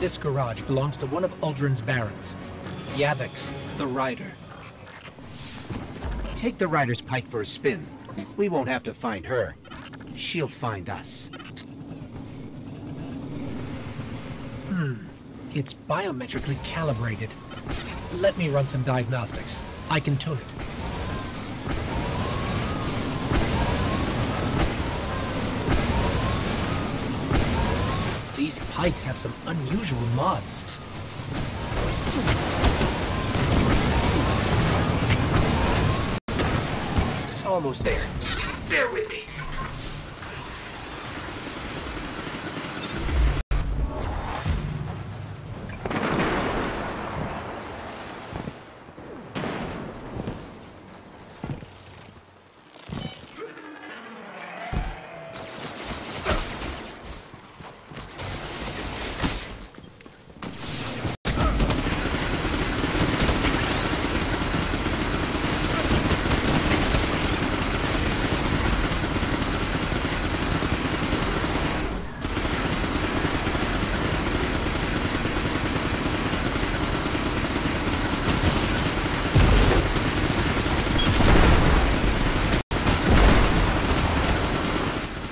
This garage belongs to one of Uldren's barons, Yaviks, the Rider. Take the Rider's pike for a spin. We won't have to find her. She'll find us. Hmm. It's biometrically calibrated. Let me run some diagnostics. I can tune it. These pikes have some unusual mods. Almost there. Bear with me.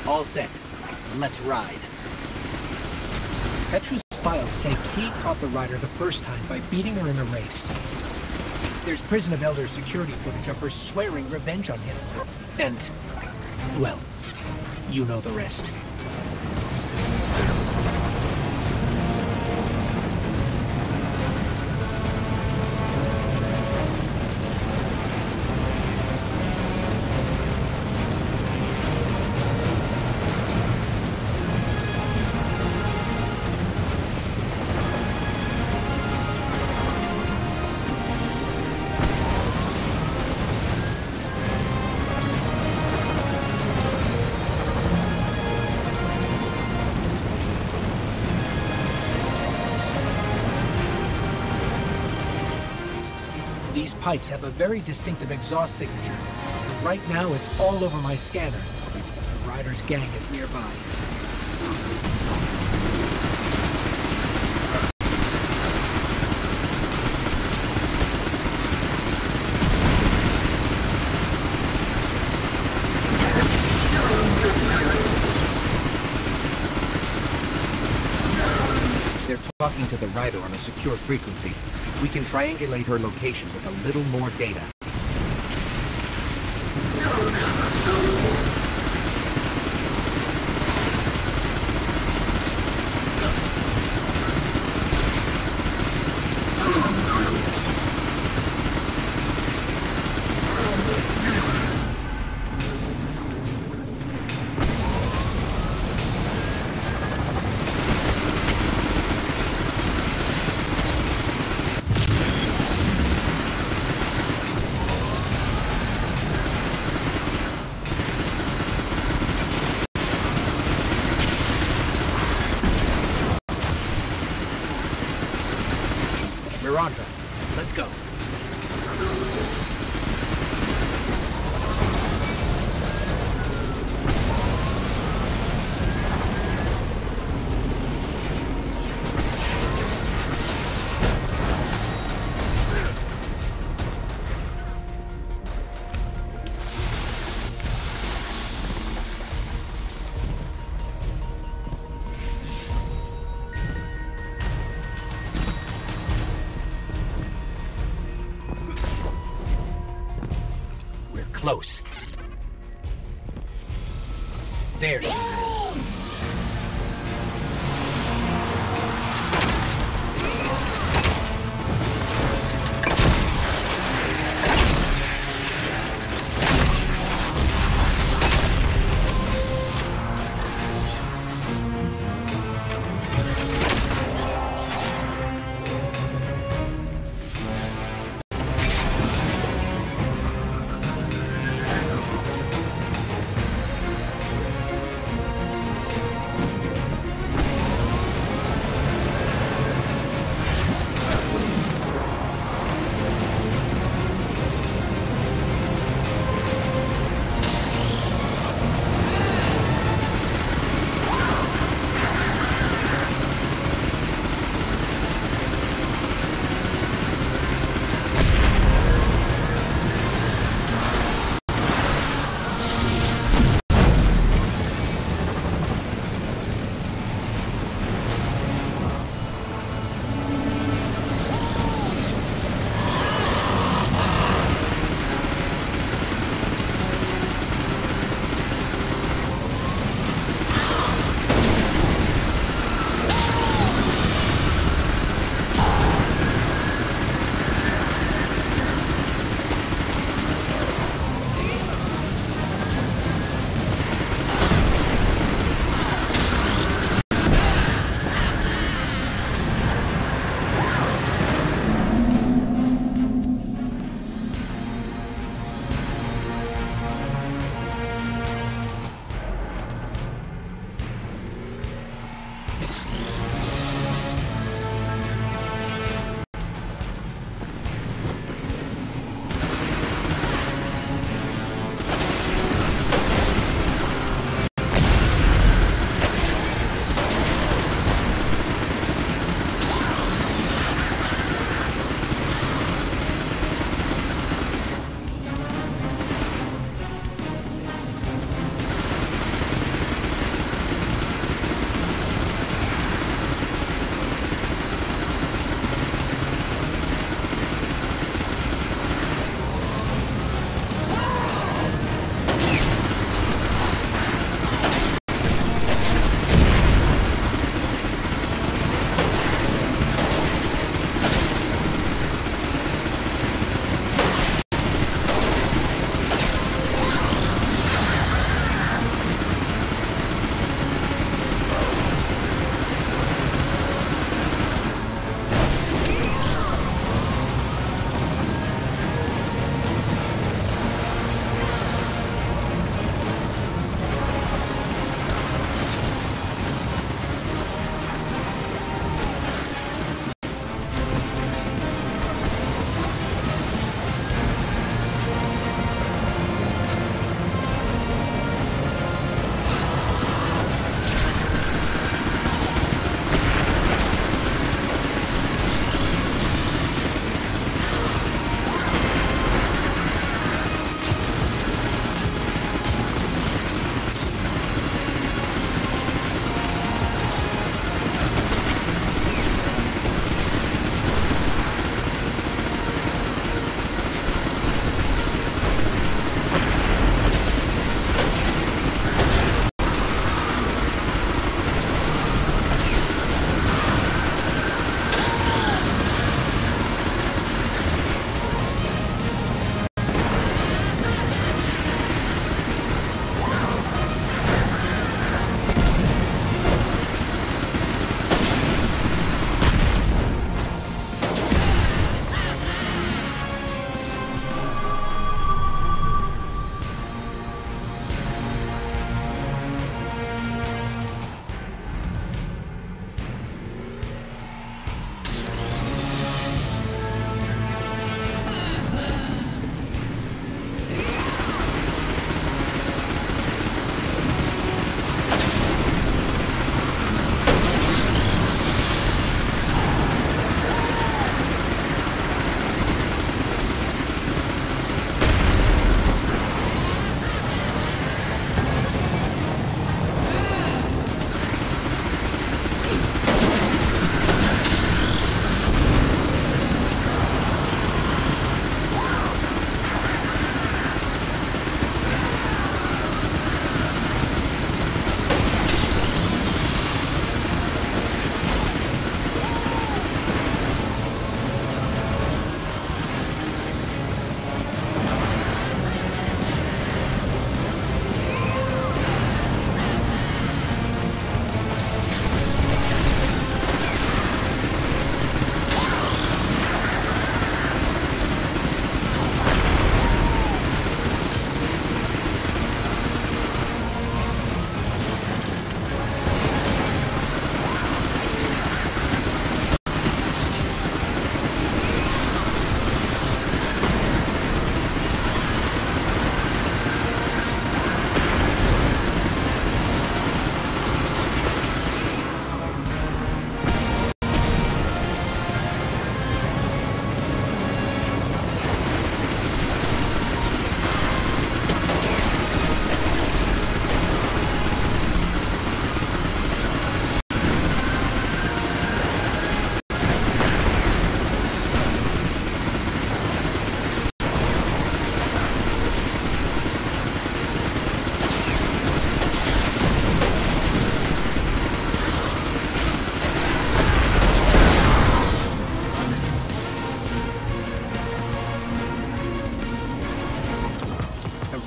All set. Let's ride. Petra's files say Cayde caught the rider the first time by beating her in a race. There's Prison of Elders security footage of her swearing revenge on him. And, well, you know the rest. These pikes have a very distinctive exhaust signature. Right now, it's all over my scanner. The rider's gang is nearby. To the Rider on a secure frequency. We can triangulate her location with a little more data.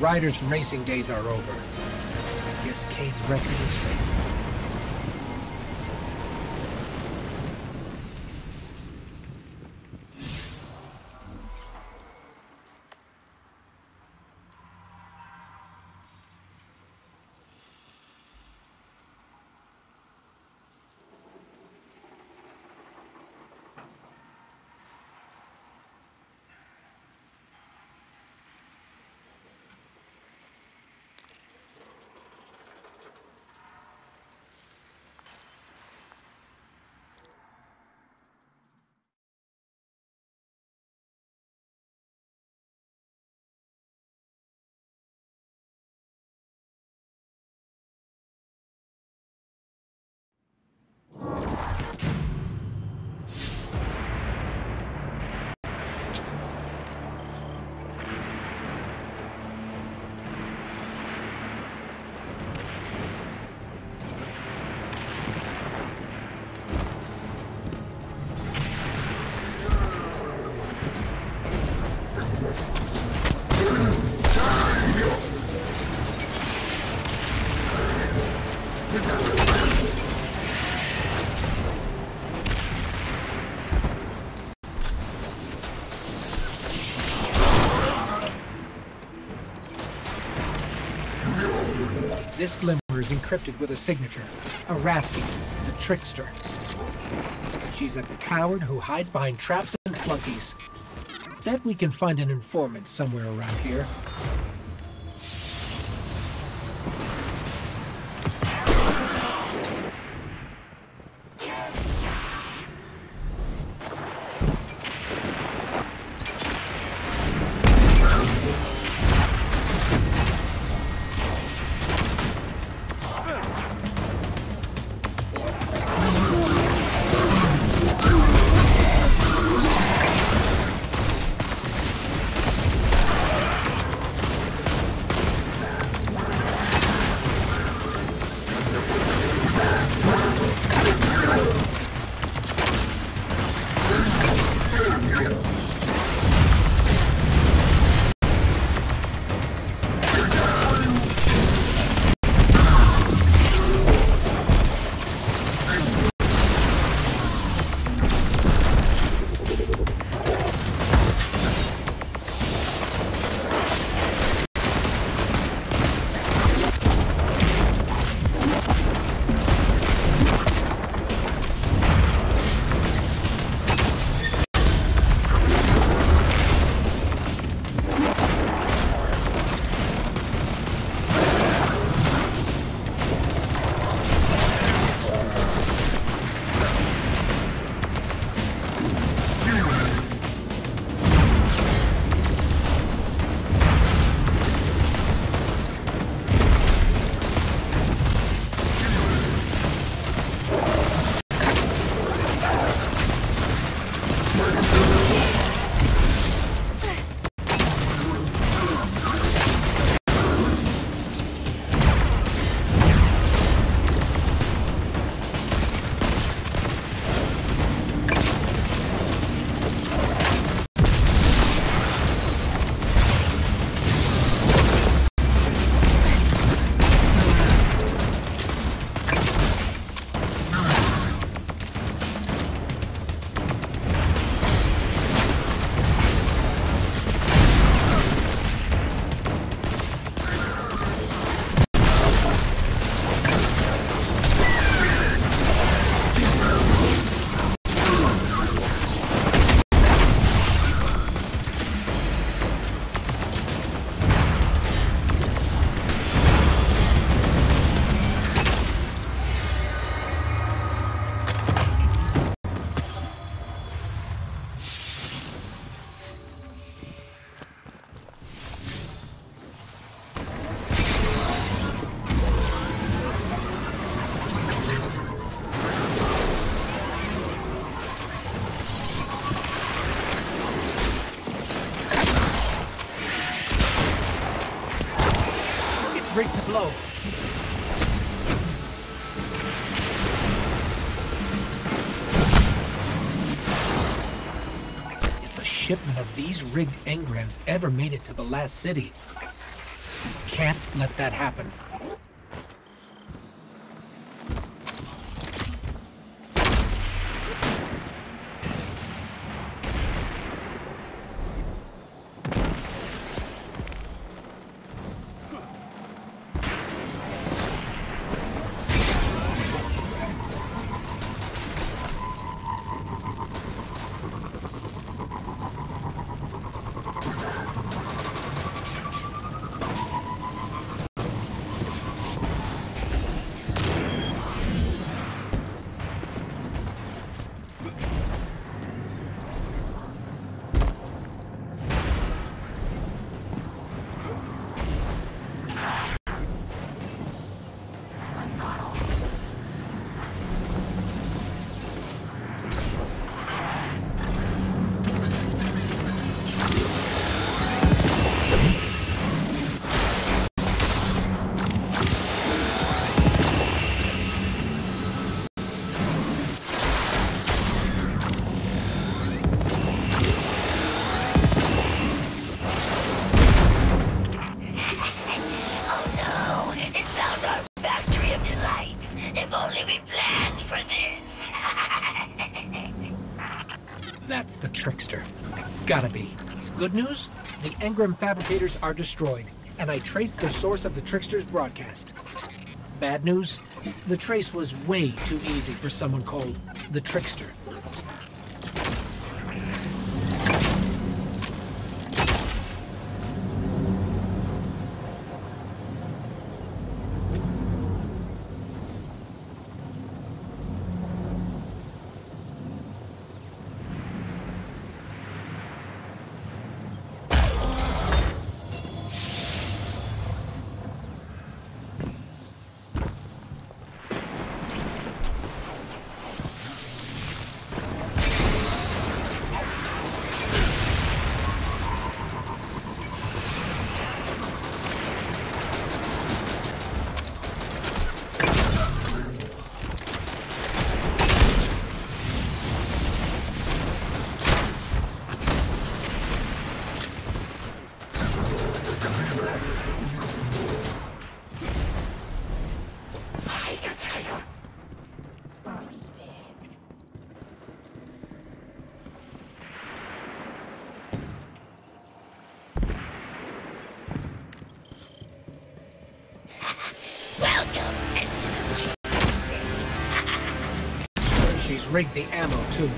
Rider's racing days are over. I Guess Cayde's record is safe. This glimmer is encrypted with a signature. Araskes, the trickster. She's a coward who hides behind traps and flunkies. Bet we can find an informant somewhere around here. These rigged engrams ever made it to the last city, can't let that happen. Good news? The Engram fabricators are destroyed, and I traced the source of the trickster's broadcast. Bad news? The trace was way too easy for someone called the trickster. Rigged the ammo, too.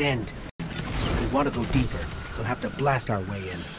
End. If we want to go deeper, we'll have to blast our way in.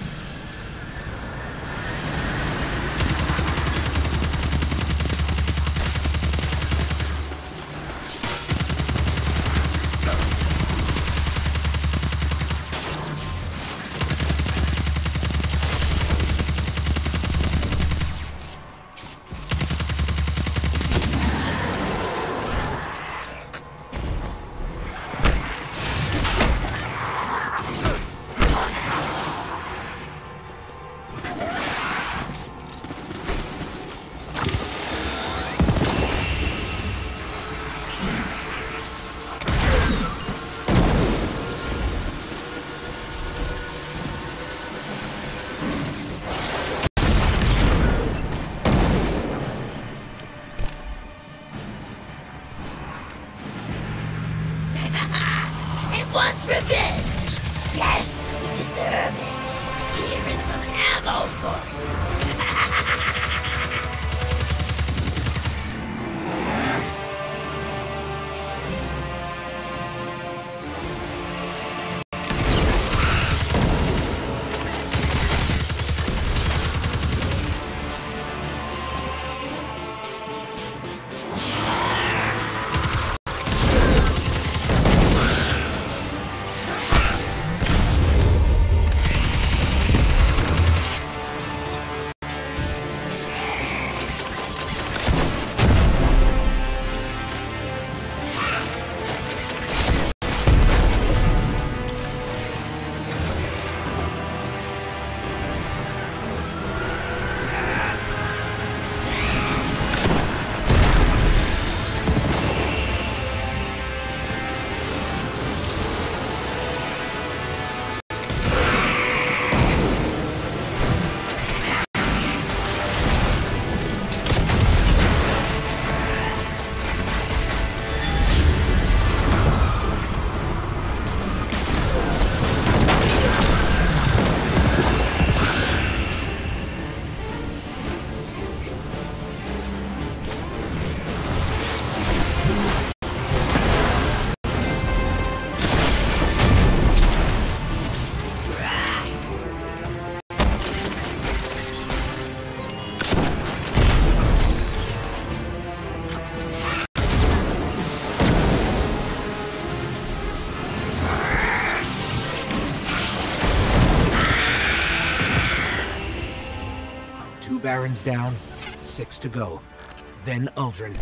Barons down, six to go. Then Uldren.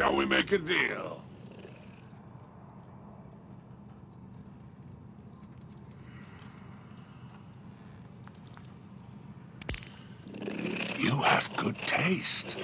Shall we make a deal? You have good taste.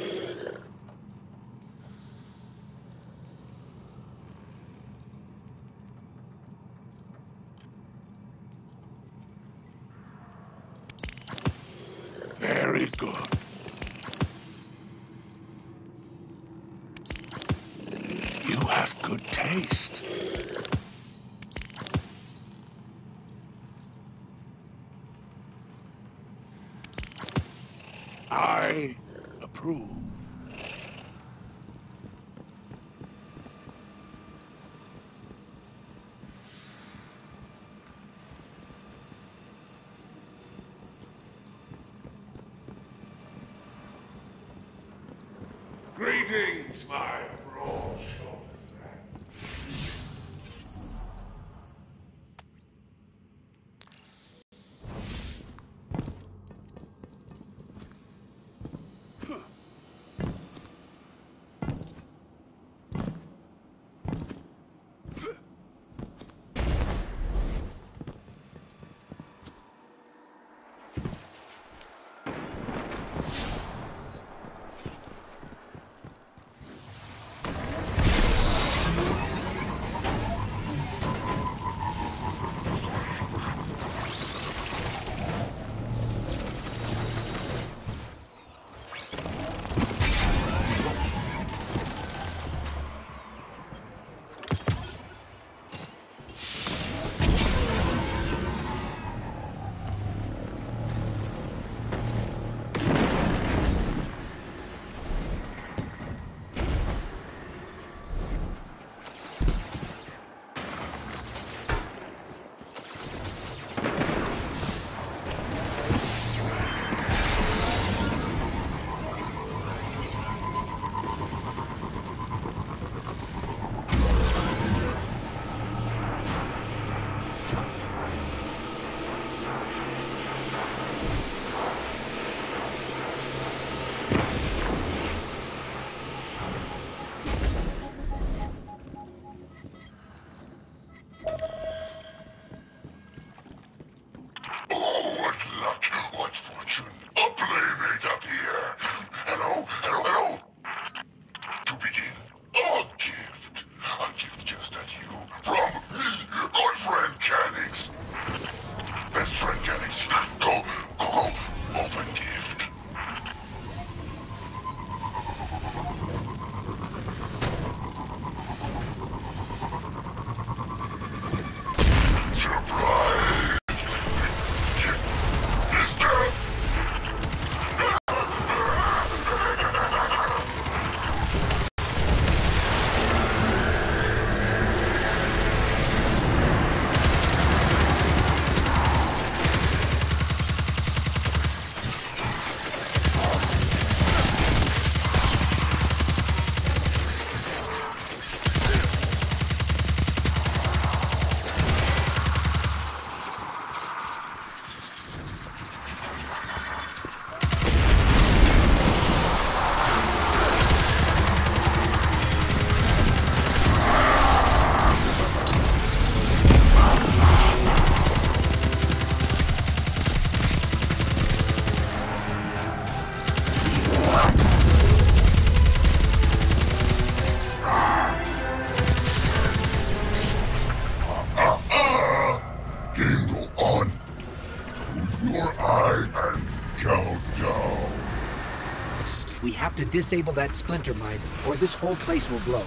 We have to disable that splinter mine, or this whole place will blow.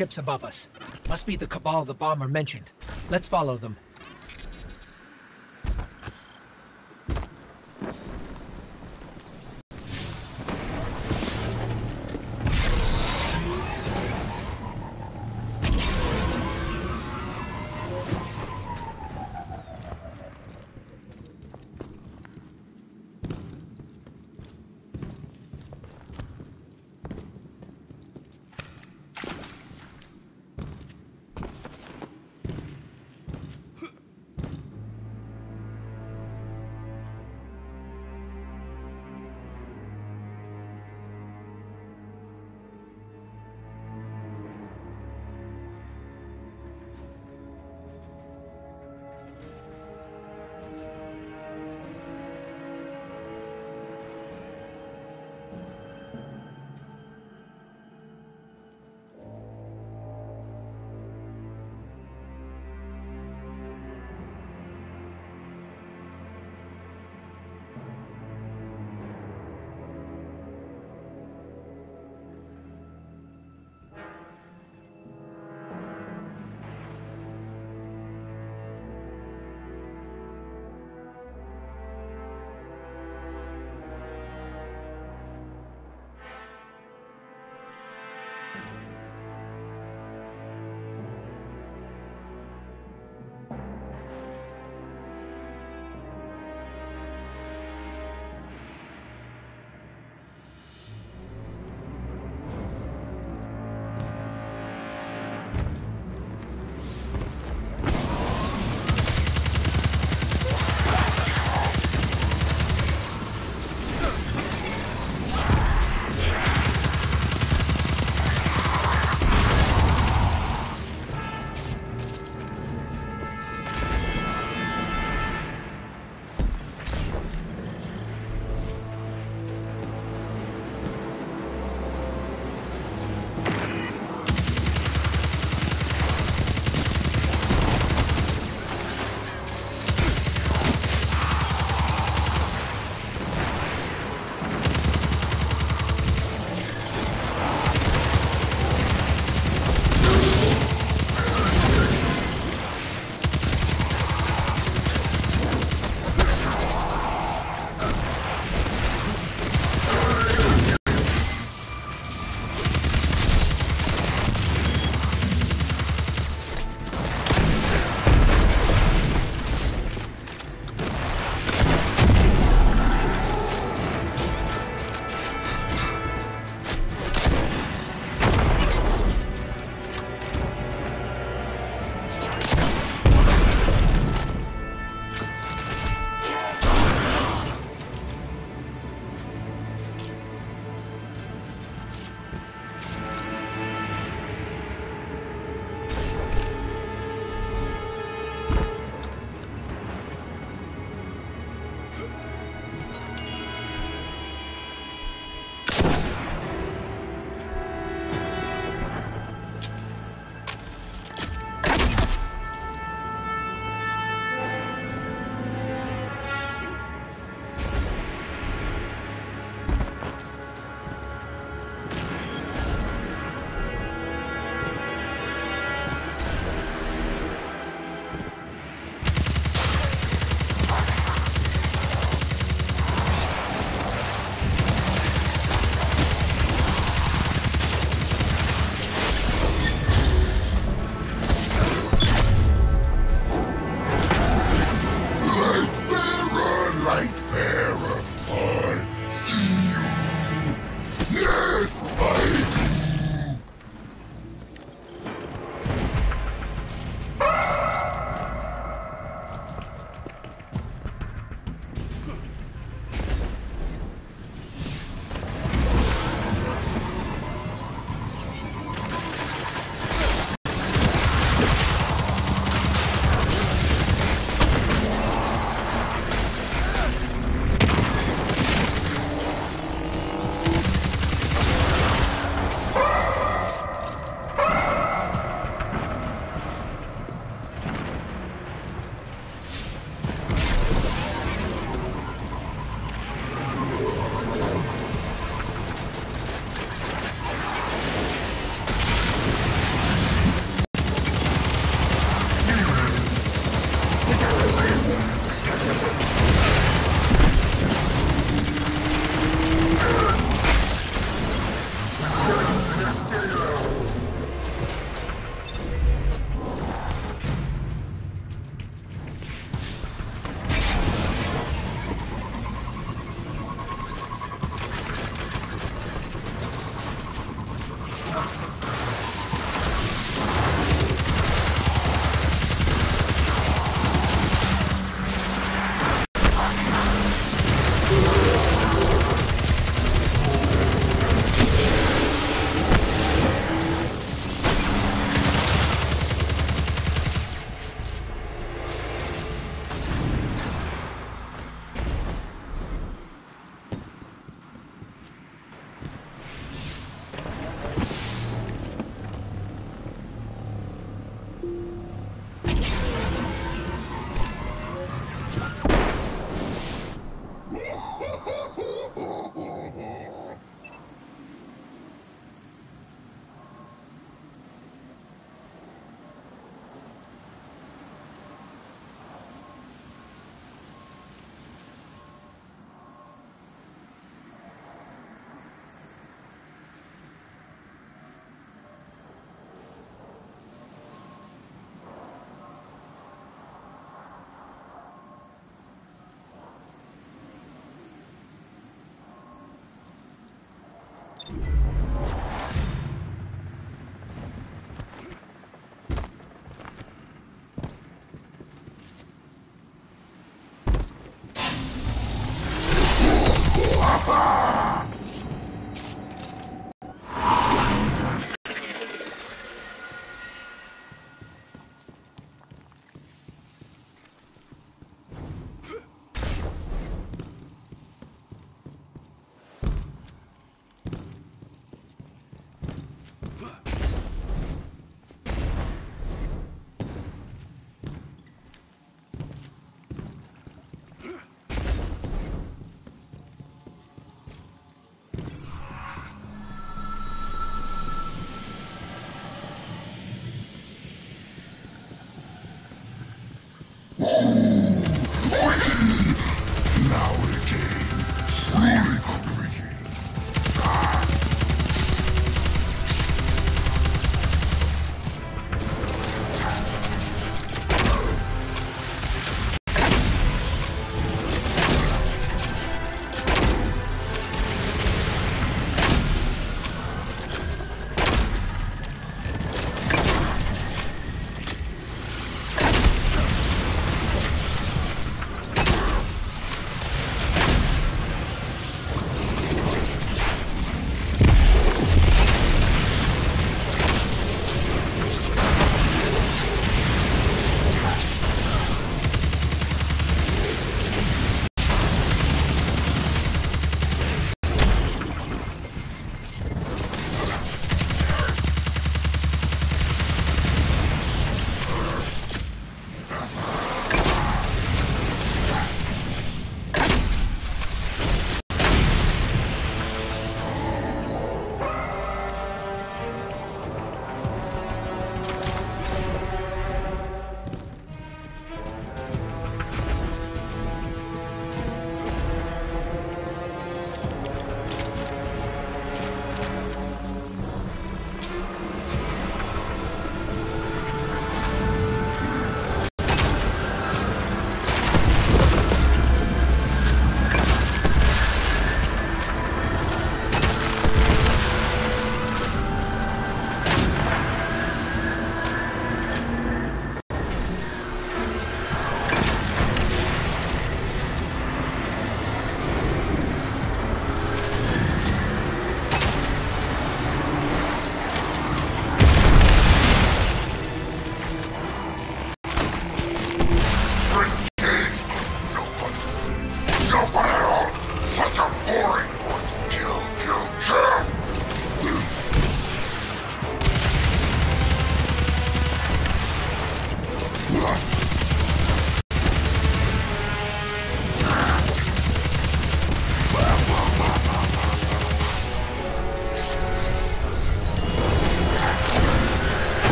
Ships above us. Must be the Cabal the bomber mentioned. Let's follow them.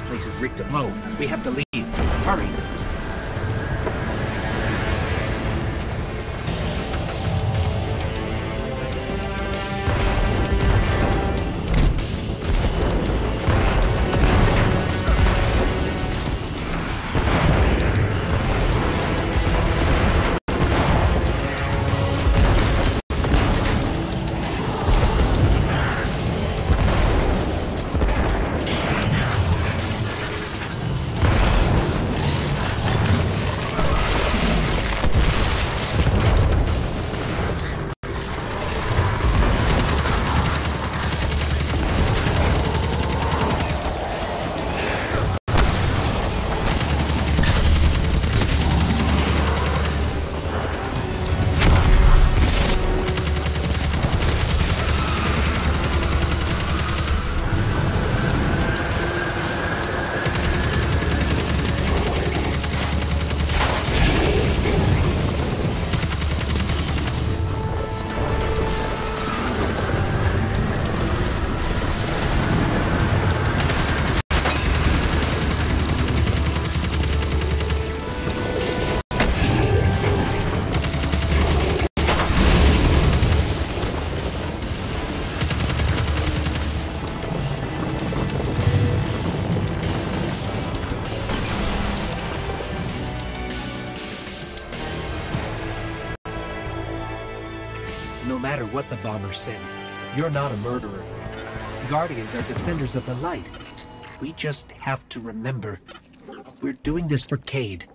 This place is rigged to blow. We have to leave. What the bomber said, you're not a murderer. Guardians are defenders of the light. We just have to remember, we're doing this for Cayde.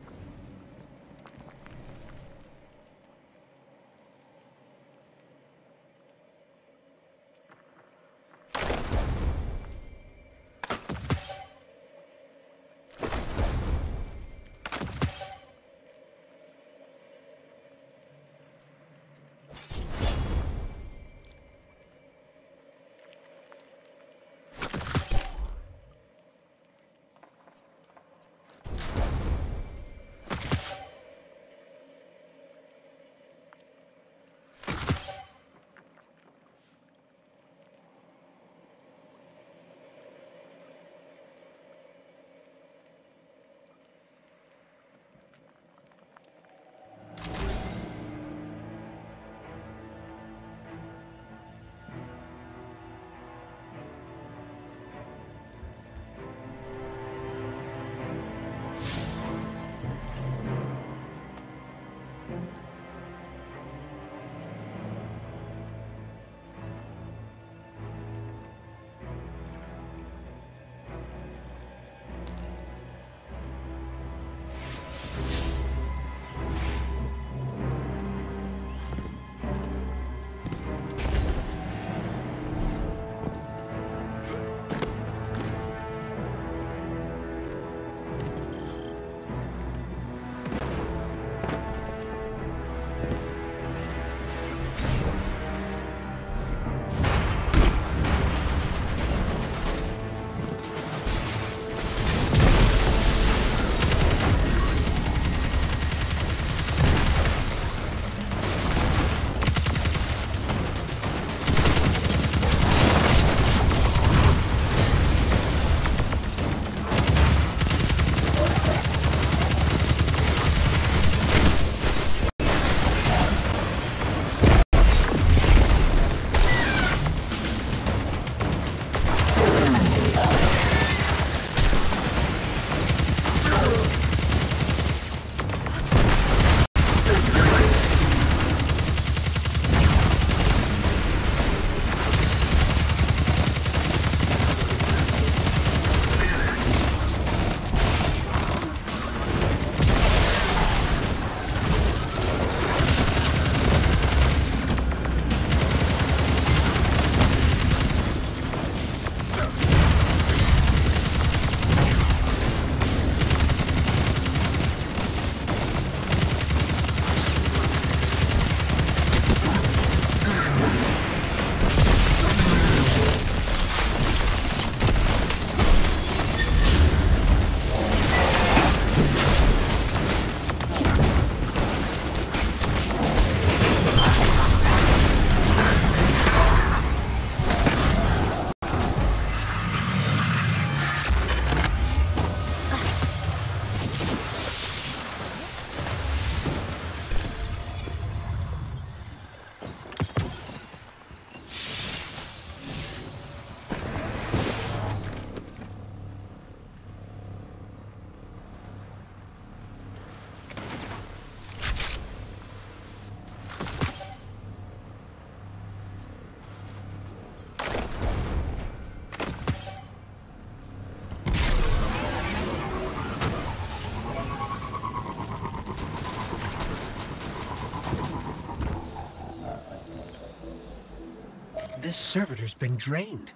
This servitor's been drained.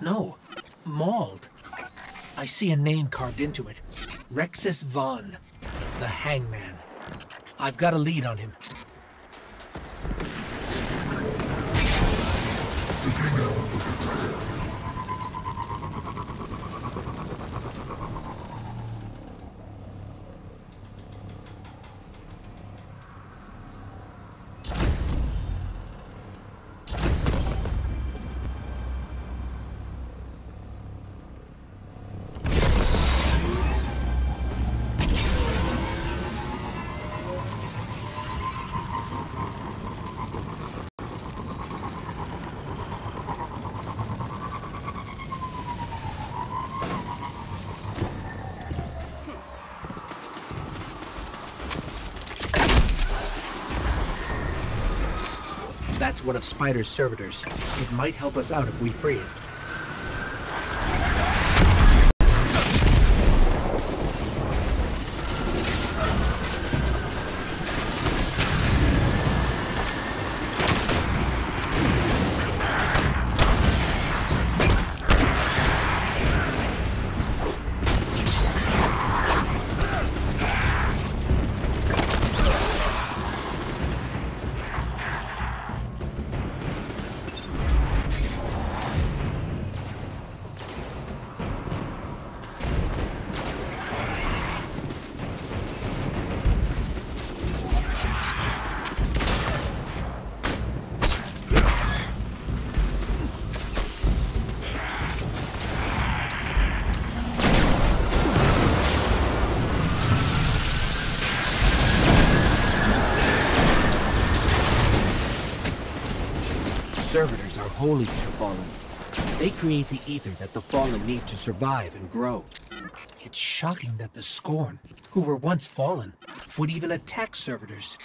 No, mauled. I see a name carved into it. Reksis Vahn, the hangman. I've got a lead on him. One of Spider's servitors. It might help us out if we free it. Holy to the Fallen. They create the ether that the Fallen need to survive and grow. It's shocking that the Scorn, who were once fallen, would even attack servitors.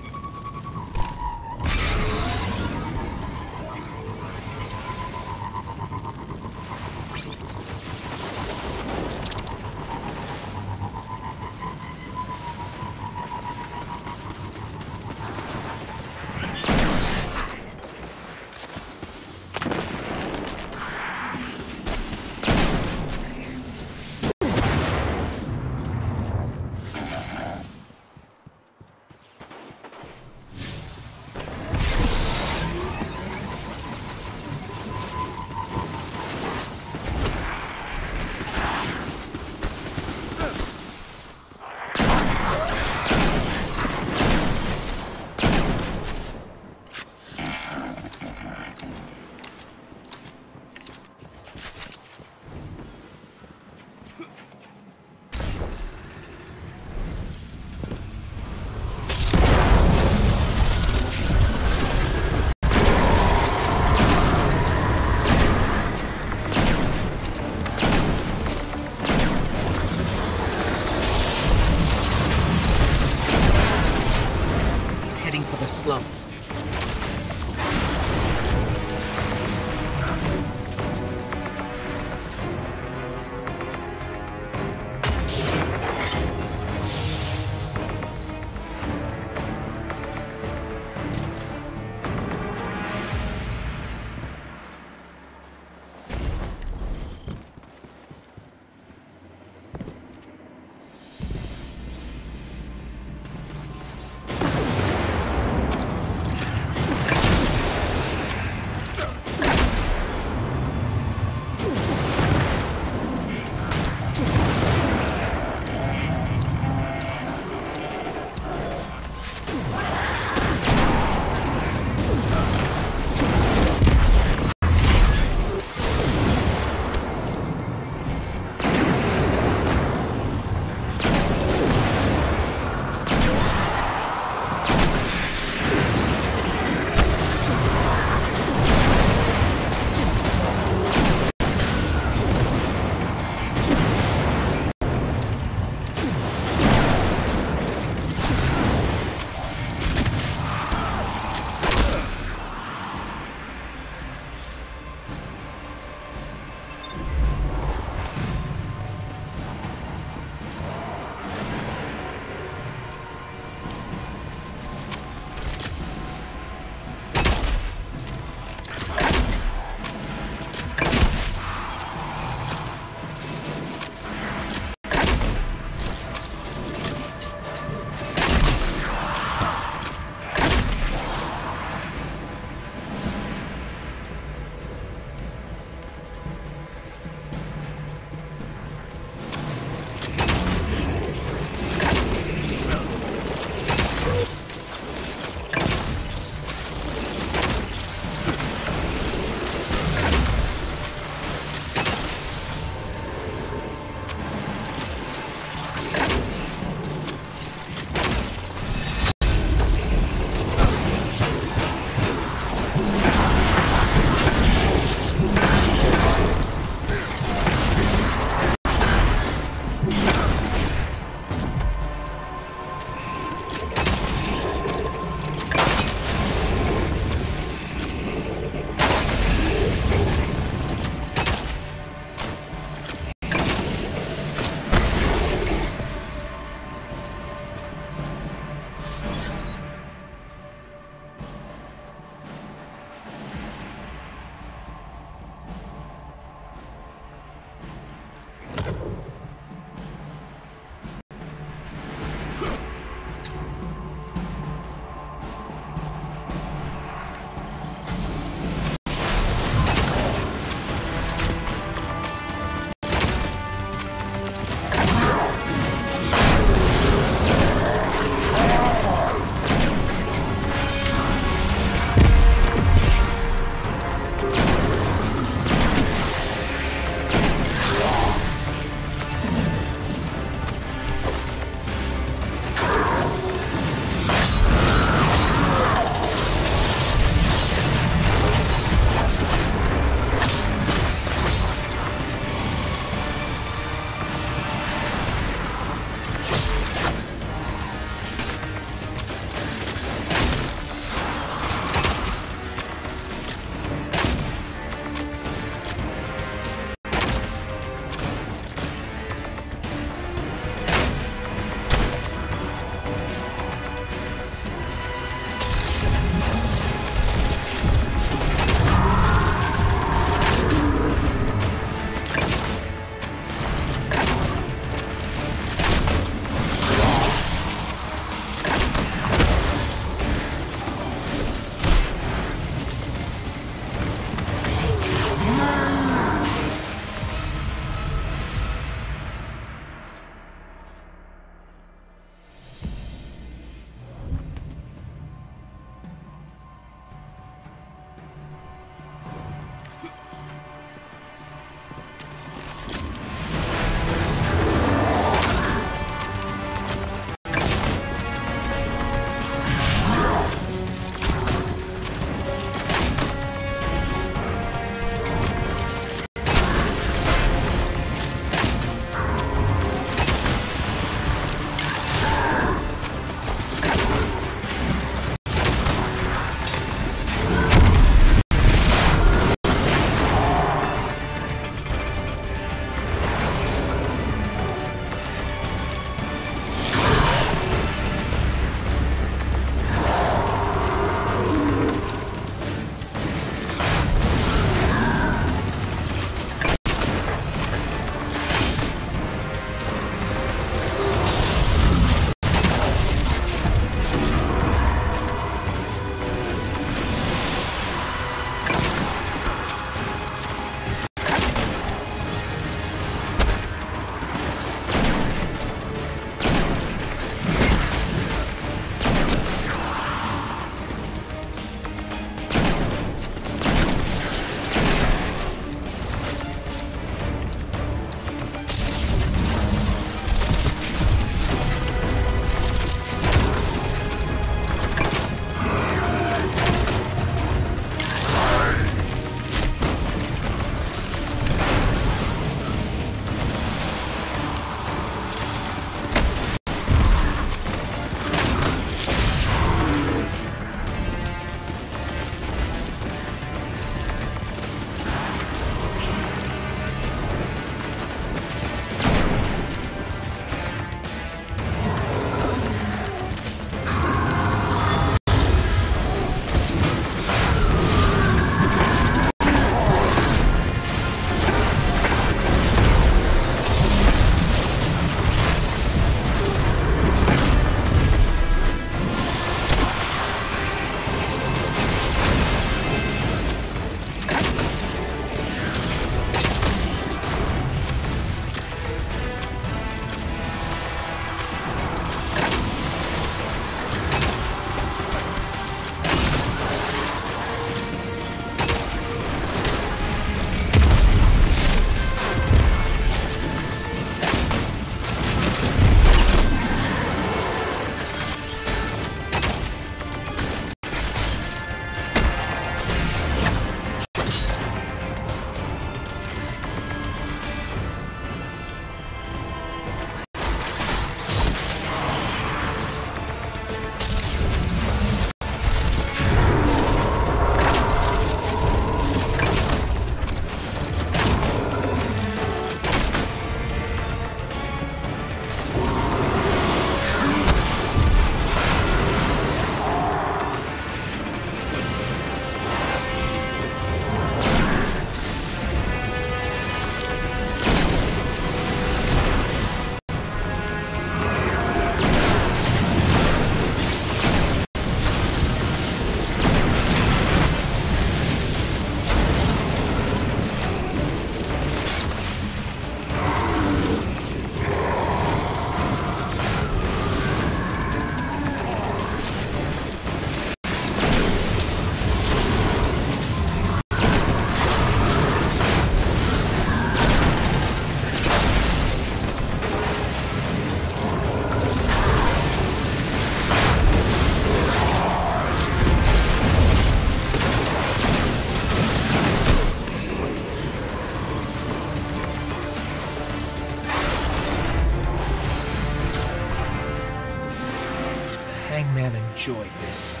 Enjoyed this.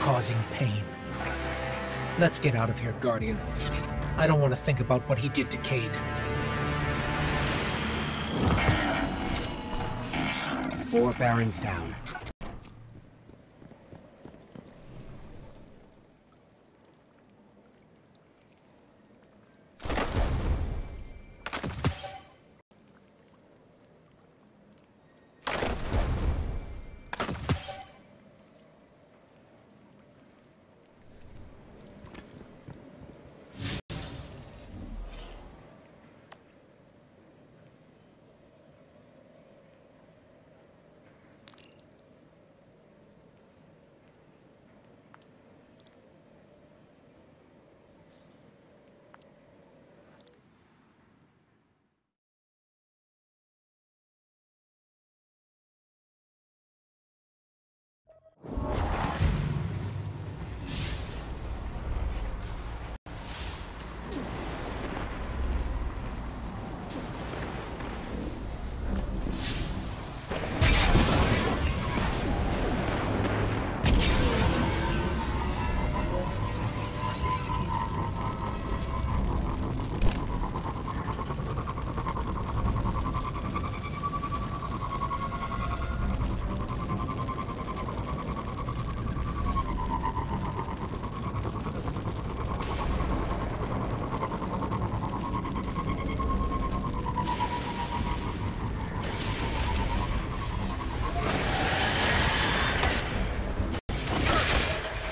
Causing pain. Let's get out of here, Guardian. I don't want to think about what he did to Cayde. Four barons down.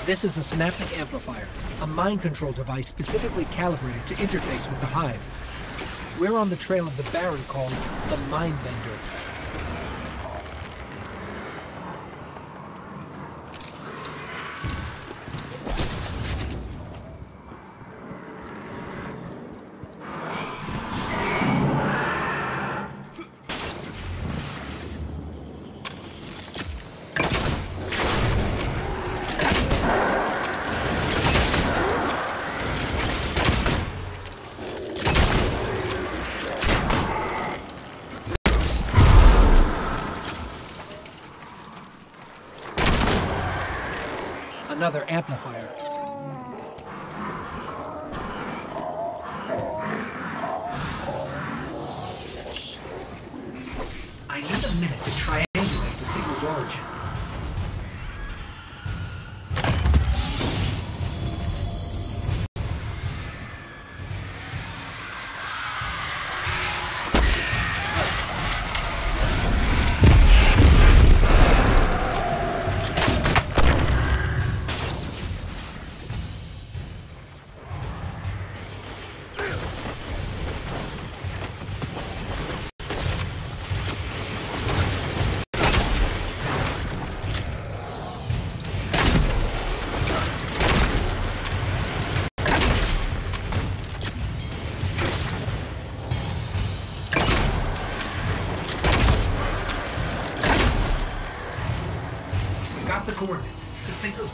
This is a Synaptic Amplifier, a mind control device specifically calibrated to interface with the Hive. We're on the trail of the Baron called the Mindbender. Another amplifier. I need a minute to triangulate the signal's origin.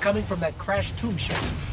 Coming from that crashed tomb ship.